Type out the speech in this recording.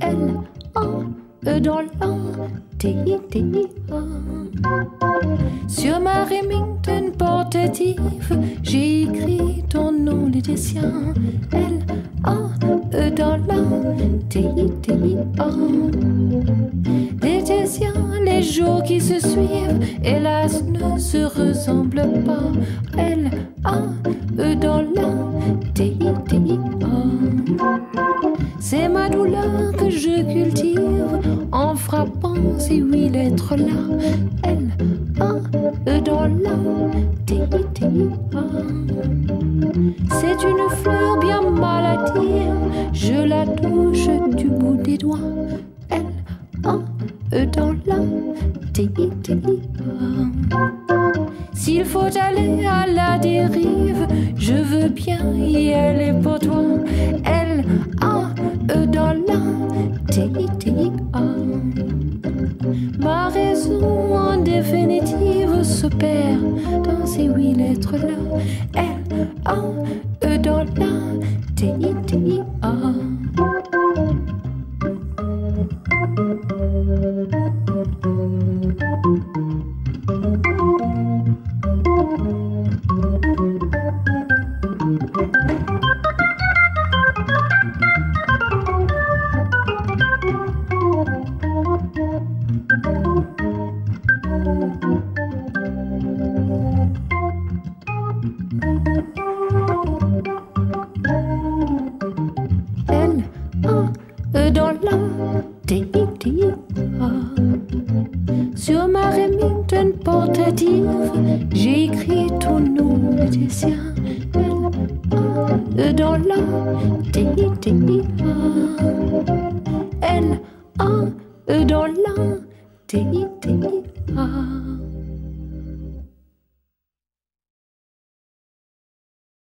L, A, E dans l'A, T, I, T, I. Sur ma Remington portative, j'ai écrit ton nom, Laetitia. L, A, E dans l'A, T, I, T, I, A. Laetitia, les jours qui se suivent, hélas, ne se ressemblent pas. L, C'est ma douleur que je cultive en frappant ces huit lettres-là. L, A, E dans la, T, T, A. C'est une fleur bien maladive, je la touche du bout des doigts. L, A, E dans la, T, T, A. S'il faut aller à la dérive, je veux bien y aller pour toi. L, dans ces huit lettres-là. L, A, E dans la, T, I, T, I, A. dans la, T, I, T, I, A. Sur ma Remington portative, j'ai écrit ton nom, Laetitia. L, A, E dans la, T, I, T, I, A. L, A, E dans la, T, I, T, I, A.